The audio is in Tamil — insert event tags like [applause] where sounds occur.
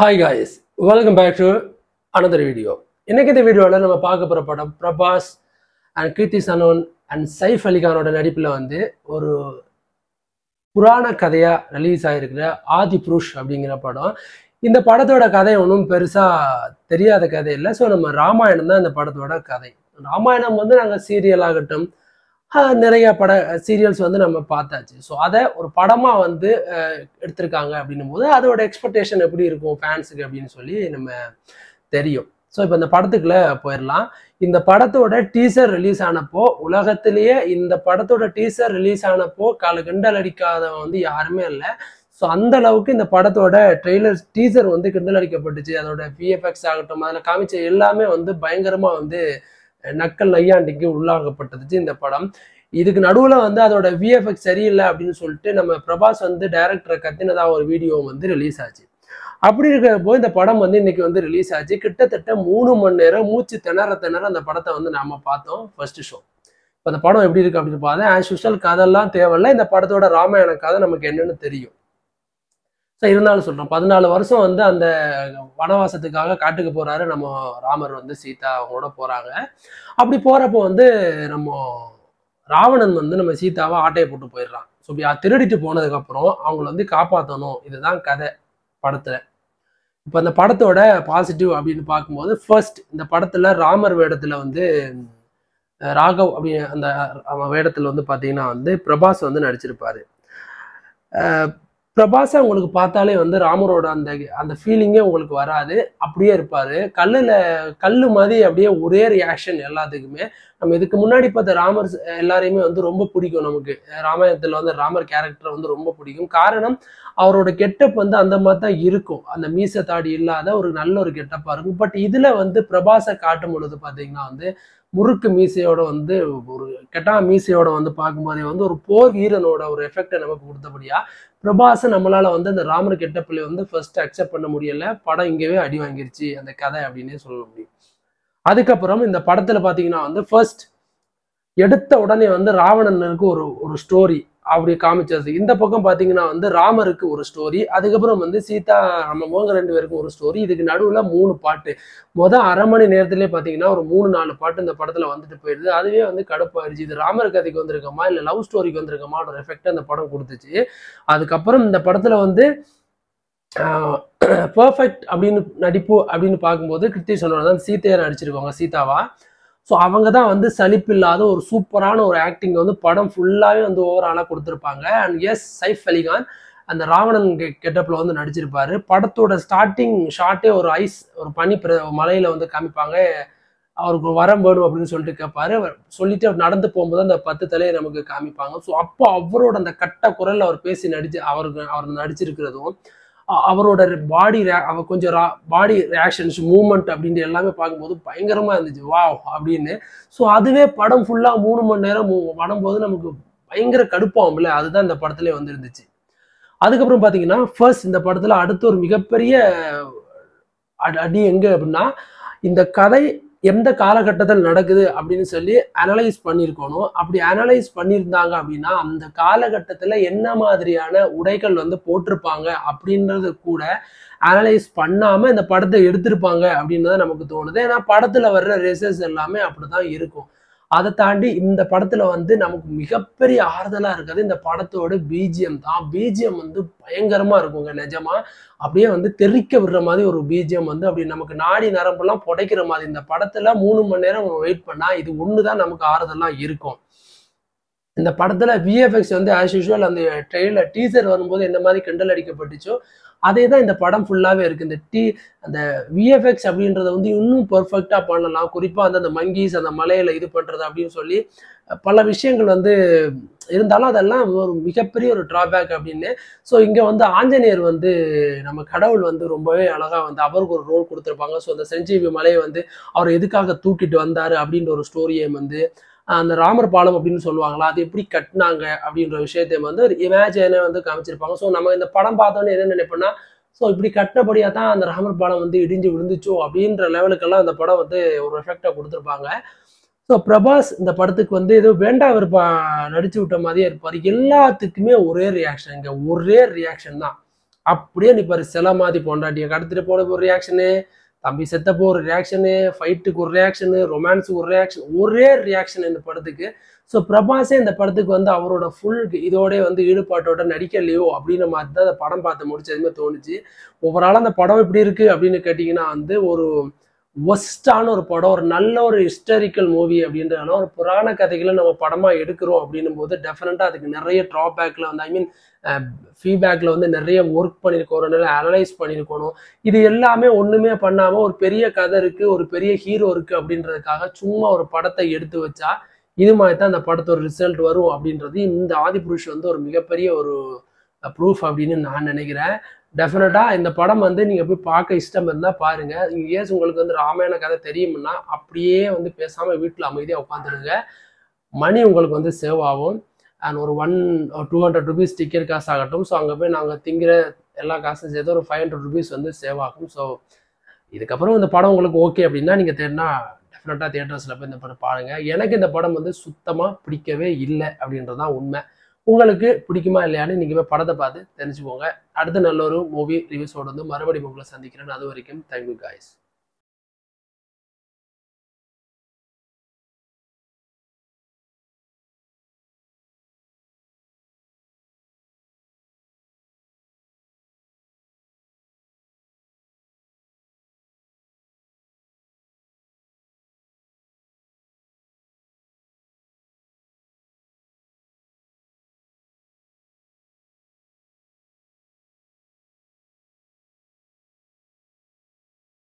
Hi guys welcome back to another video இன்னைக்கு இந்த வீடியோவில் நம்ம பார்க்க போகிற படம் பிரபாஸ் அண்ட் கீர்த்தி சனோன் அண்ட் சைஃப் அலிகானோட நடிப்பில் வந்து ஒரு புராண கதையாக ரிலீஸ் ஆகிருக்கிற ஆதி புருஷ் அப்படிங்கிற படம். இந்த படத்தோட கதை ஒன்றும் பெருசாக தெரியாத கதை இல்லை. ஸோ நம்ம ராமாயணம் தான் இந்த படத்தோட கதை. ராமாயணம் வந்து நாங்கள் சீரியல் ஆகட்டும் நிறைய பட சீரியல்ஸ் வந்து நம்ம பார்த்தாச்சு. ஸோ அதை ஒரு படமாக வந்து எடுத்திருக்காங்க அப்படின்னும் போது அதோட எக்ஸ்பெக்டேஷன் எப்படி இருக்கும் ஃபேன்ஸுக்கு அப்படின்னு சொல்லி நம்ம தெரியும். ஸோ இப்போ இந்த படத்துக்குள்ள போயிடலாம். இந்த படத்தோட டீசர் ரிலீஸ் ஆனப்போ உலகத்திலேயே இந்த படத்தோட டீசர் ரிலீஸ் ஆனப்போ கால கிண்டல் அடிக்காதவன் வந்து யாருமே இல்லை. ஸோ அந்த அளவுக்கு இந்த படத்தோட ட்ரெய்லர் டீசர் வந்து கிண்டல் அடிக்கப்பட்டுச்சு. அதோட விஎஃப்எக்ஸ் ஆகட்டும் அதில் காமிச்ச எல்லாமே வந்து பயங்கரமாக வந்து நக்கல் நையாண்டிக்கு உள்ளாகப்பட்டதுச்சு இந்த படம். இதுக்கு நடுவில் வந்து அதோட விஎஃப்எக்ஸ் சரியில்லை அப்படின்னு சொல்லிட்டு நம்ம பிரபாஸ் வந்து டைரக்டரை கத்தினதா ஒரு வீடியோ வந்து ரிலீஸ் ஆச்சு. அப்படி இருக்கிற போது இந்த படம் வந்து இன்னைக்கு வந்து ரிலீஸ் ஆச்சு. கிட்டத்தட்ட மூணு மணி நேரம் மூச்சு திணற திணற அந்த படத்தை வந்து நாம பார்த்தோம் ஃபர்ஸ்ட் ஷோ இப்போ அந்த படம் எப்படி இருக்கு அப்படின்னு பார்த்தா ஆஸ் யூஷுவல் கதையெல்லாம் தேவையில்லை. இந்த படத்தோட ராமாயண கதை நமக்கு என்னன்னு தெரியும். ஸோ இருந்தாலும் சொல்கிறோம் பதினாலு வருஷம் வந்து அந்த வனவாசத்துக்காக காட்டுக்கு போகிறாரு நம்ம ராமர் வந்து சீதா அவங்களோட போகிறாங்க அப்படி போகிறப்போ வந்து நம்ம ராவணன் வந்து நம்ம சீதாவை ஆட்டையை போட்டு போயிடுறான். ஸோ இப்படி திருடிட்டு போனதுக்கப்புறம் அவங்கள வந்து காப்பாற்றணும் இதுதான் கதை படத்தில். இப்போ அந்த படத்தோட பாசிட்டிவ் அப்படின்னு பார்க்கும்போது ஃபர்ஸ்ட் இந்த படத்தில் ராமர் வேடத்தில் வந்து ராகவ் அப்படி அந்த வேடத்தில் வந்து பார்த்தீங்கன்னா வந்து பிரபாஸ் வந்து நடிச்சிருப்பாரு. பிரபாஸை உங்களுக்கு பார்த்தாலே வந்து ராமரோட அந்த அந்த ஃபீலிங்கே உங்களுக்கு வராது. அப்படியே இருப்பார். கல்லில் கல் மாதிரி அப்படியே ஒரே ரியாக்ஷன் எல்லாத்துக்குமே நம்ம இதுக்கு முன்னாடி பார்த்த ராமர் எல்லாரையுமே வந்து ரொம்ப பிடிக்கும் நமக்கு. ராமாயணத்துல வந்து ராமர் கேரக்டர் வந்து ரொம்ப பிடிக்கும். காரணம் அவரோட கெட்டப் வந்து அந்த மாதிரி தான் இருக்கும். அந்த மீச தாடி இல்லாத ஒரு நல்ல ஒரு கெட்டப்பா இருக்கும். பட் இதுல வந்து பிரபாசை காட்டும் பொழுது பாத்தீங்கன்னா வந்து முறுக்கு மீசையோட வந்து ஒரு கெட்டா மீசையோட வந்து பார்க்கும்போதே வந்து ஒரு போர் வீரனோட ஒரு எஃபெக்டை நமக்கு கொடுத்தபடியா பிரபாசை நம்மளால வந்து அந்த ராமர் கெட்டப்பில் வந்து ஃபர்ஸ்ட் அக்செப்ட் பண்ண முடியல. படம் இங்கேயே அடி வாங்கிருச்சு அந்த கதை அப்படின்னே சொல்ல முடியும். அதுக்கப்புறம் இந்த படத்துல பாத்தீங்கன்னா வந்து ஃபர்ஸ்ட் எடுத்த உடனே வந்து ராவணனுக்கு ஒரு ஒரு ஸ்டோரி அப்படி காமிச்சது இந்த பக்கம் பாத்தீங்கன்னா வந்து ராமருக்கு ஒரு ஸ்டோரி அதுக்கப்புறம் வந்து சீதா நம்ம ரெண்டு பேருக்கும் ஒரு ஸ்டோரி இதுக்கு நடுவுல மூணு பாட்டு. மொதல் அரை மணி நேரத்திலே பாத்தீங்கன்னா ஒரு மூணு நாலு பாட்டு இந்த படத்துல வந்துட்டு போயிடுது அதுவே வந்து கடுப்பாயிருச்சு. இது ராமர் கதைக்கு வந்திருக்கமா? இல்ல லவ் ஸ்டோரிக்கு வந்திருக்கோமா? ஒரு எஃபெக்ட் அந்த படம் கொடுத்துச்சு. அதுக்கப்புறம் இந்த படத்துல வந்து பர்ஃபெக்ட் [clears throat] அப்படின்னு நடிப்பு அப்படின்னு பார்க்கும்போது கிருத்தி சொன்னோட தான் சீதையை நடிச்சிருக்காங்க சீதாவா. ஸோ அவங்க தான் வந்து சலிப்பில்லாத ஒரு சூப்பரான ஒரு ஆக்டிங் வந்து படம் ஃபுல்லாகவே வந்து ஓவராலாக கொடுத்துருப்பாங்க. அண்ட் எஸ் சைஃப் அலிகான் அந்த ராவணன் கெட்டப்பில் வந்து நடிச்சிருப்பாரு. படத்தோட ஸ்டார்டிங் ஷார்ட்டே ஒரு ஐஸ் ஒரு பனி பிர மலையில் வந்து காமிப்பாங்க. அவருக்கு வரம் வேணும் அப்படின்னு சொல்லிட்டு கேட்பாரு அவர் சொல்லிட்டு அவர் நடந்து போகும்போது அந்த பத்து தலையை நமக்கு காமிப்பாங்க. ஸோ அப்போ அவரோட அந்த கட்ட குரல்ல அவர் பேசி நடிச்சு அவருக்கு அவர் நடிச்சிருக்கிறதும் அவரோட பாடி அவர் கொஞ்சம் ரா பாடி ரியாக்ஷன்ஸ் மூமெண்ட் அப்படின்ட்டு எல்லாமே பார்க்கும்போது பயங்கரமாக இருந்துச்சு. வாவ்! அப்படின்னு. ஸோ அதுவே படம் ஃபுல்லாக மூணு மணி நேரம் மூ- வரும்போது நமக்கு பயங்கர கடுப்பாகும்ல. அதுதான் இந்த படத்துலேயே வந்துருந்துச்சு. அதுக்கப்புறம் பார்த்தீங்கன்னா ஃபர்ஸ்ட் இந்த படத்தில் அடுத்து ஒரு மிகப்பெரிய அடி- அடி அப்படின்னா இந்த கதை எந்த காலகட்டத்தில் நடக்குது அப்படின்னு சொல்லி அனலைஸ் பண்ணியிருக்கணும். அப்படி அனலைஸ் பண்ணியிருந்தாங்க அப்படின்னா அந்த காலகட்டத்தில் என்ன மாதிரியான உடைகள் வந்து போட்டிருப்பாங்க அப்படின்றது கூட அனலைஸ் பண்ணாமல் இந்த படத்தை எடுத்திருப்பாங்க அப்படின்னு தான் நமக்கு தோணுது. ஏன்னா படத்தில் வர்ற ரெசஸ் எல்லாமே அப்படிதான் இருக்கும். அதை தாண்டி இந்த படத்துல வந்து நமக்கு மிகப்பெரிய ஆறுதலா இருக்கிறது இந்த படத்தோட பிஜிஎம் தான். பிஜிஎம் வந்து பயங்கரமா இருக்குங்க நிஜமா. அப்படியே வந்து தெறிக்க விடுற மாதிரி ஒரு பிஜிஎம் வந்து அப்படி நமக்கு நாடி நரம்பெல்லாம் புடைக்கிற மாதிரி இந்த படத்துல மூணு மணி நேரம் வெயிட் பண்ணா இது ஒண்ணுதான் நமக்கு ஆறுதலாம் இருக்கும். இந்த படத்துல விஎஃப்எக்ஸ் வந்து ஆஸ் யூஷுவல் அந்த ட்ரெயிலர் டீசர் வரும்போது எந்த மாதிரி கிண்டல் அடிக்கப்பட்டுச்சோ அதே தான் இந்த படம் ஃபுல்லாவே இருக்கு. இந்த டீ அந்த விஎஃப்எக்ஸ் அப்படின்றத வந்து இன்னும் பெர்ஃபெக்டா பண்ணலாம். குறிப்பா வந்து அந்த மங்கீஸ் அந்த மலையில இது பண்றது அப்படின்னு சொல்லி பல விஷயங்கள் வந்து இருந்தாலும் அதெல்லாம் ஒரு மிகப்பெரிய ஒரு டிராபேக் அப்படின்னு. ஸோ இங்கே வந்து ஆஞ்சநேயர் வந்து நம்ம கடவுள் வந்து ரொம்பவே அழகாக வந்து அவருக்கு ஒரு ரோல் கொடுத்துருப்பாங்க. ஸோ அந்த செஞ்சீவி மலையை வந்து அவர் எதுக்காக தூக்கிட்டு வந்தார் அப்படின்ற ஒரு ஸ்டோரியை வந்து அந்த ராமர் பாலம் அப்படின்னு சொல்லுவாங்களா அது எப்படி கட்டினாங்க அப்படின்ற விஷயத்தை வந்து ஒரு இமேஜினை வந்து காமிச்சிருப்பாங்க. ஸோ நம்ம இந்த படம் பார்த்தோன்னே என்ன நினைப்போம்னா ஸோ இப்படி கட்டினபடியாக தான் அந்த ராமர் பாலம் வந்து இடிஞ்சு விழுந்துச்சோ அப்படின்ற லெவலுக்கெல்லாம் அந்த படம் வந்து ஒரு எஃபெக்டாக கொடுத்துருப்பாங்க. ஸோ பிரபாஸ் இந்த படத்துக்கு வந்து ஏதோ வேண்டாம் இருப்பா நடிச்சு விட்ட மாதிரியே இருப்பார். எல்லாத்துக்குமே ஒரே ரியாக்ஷன் இங்கே ஒரே ரியாக்ஷன் தான். அப்படியே நிற்பார் சில மாதிரி பொண்டாட்டியை கடத்திட்டு போன ஒரு ரியாக்ஷனு தம்பி செத்தப்போ ஒரு ரியாக்ஷனு ஃபைட்டுக்கு ஒரு ரியாக்ஷனு ரொமான்ஸுக்கு ஒரு ரியாக்ஷன் ஒரே ரியாக்ஷன் இந்த படத்துக்கு. ஸோ பிரபாஸே இந்த படத்துக்கு வந்து அவரோட ஃபுல் இதோடய வந்து ஈடுபாட்டோட நடிக்கலையோ அப்படின்ற மாதிரி தான் அந்த படம் பார்த்து முடிச்சதுமே தோணுச்சு. ஓவரால் அந்த படம் எப்படி இருக்குது அப்படின்னு கேட்டிங்கன்னா வந்து ஒரு ஒஸ்டான ஒரு படம் ஒரு நல்ல ஒரு ஹிஸ்டாரிக்கல் மூவி அப்படின்றதுனால ஒரு புராண கதைகளை நம்ம படமாக எடுக்கிறோம் அப்படின்னும் போது டெஃபினட்டாக அதுக்கு நிறைய ட்ராபேக்கில் வந்து ஐ மீன் ஃபீட்பேக்கில் வந்து நிறைய ஒர்க் பண்ணியிருக்கணும் நல்லா அனலைஸ் பண்ணியிருக்கணும் இது எல்லாமே ஒன்றுமே பண்ணாமல் ஒரு பெரிய கதை இருக்குது ஒரு பெரிய ஹீரோ இருக்குது அப்படின்றதுக்காக சும்மா ஒரு படத்தை எடுத்து வச்சா இது மாதிரி தான் அந்த படத்தோட ரிசல்ட் வரும் அப்படின்றது இந்த ஆதிபுருஷ் வந்து ஒரு மிகப்பெரிய ஒரு ப்ரூஃப் அப்படின்னு நான் நினைக்கிறேன். டெஃபினட்டாக இந்த படம் வந்து நீங்கள் போய் பார்க்க இஷ்டம் இருந்தால் பாருங்கள் இயேஸ் உங்களுக்கு வந்து ராமாயண கதை தெரியும்னா அப்படியே வந்து பேசாமல் வீட்டில் அமைதியாக உட்காந்துருங்க மணி உங்களுக்கு வந்து சேவ் ஆகும். அண்ட் ஒரு one two hundred rupees ticket காசு ஆகட்டும் ஸோ அங்கே போய் நாங்கள் திங்கிற எல்லா காசும் சேர்த்து ஒரு ஃபைவ் ஹண்ட்ரட் ருபீஸ் வந்து சேவ் ஆகும். ஸோ இதுக்கப்புறம் இந்த படம் உங்களுக்கு ஓகே அப்படின்னா நீங்கள் தேடினா டெஃபினட்டாக தியேட்டர்ஸில் போய் இந்த படம் பாருங்கள் எனக்கு இந்த படம் வந்து சுத்தமாக பிடிக்கவே இல்லை அப்படின்றது தான் உண்மை. உங்களுக்கு பிடிக்குமா இல்லையான்னு நீங்கள் போய் படத்தை பார்த்து தெரிஞ்சுக்கோங்க. அடுத்த நல்ல ஒரு மூவி ரிவ்யூஸோட வந்து மறுபடியும் உங்களை சந்திக்கிறேன். அது வரைக்கும் தேங்க்யூ காய்ஸ்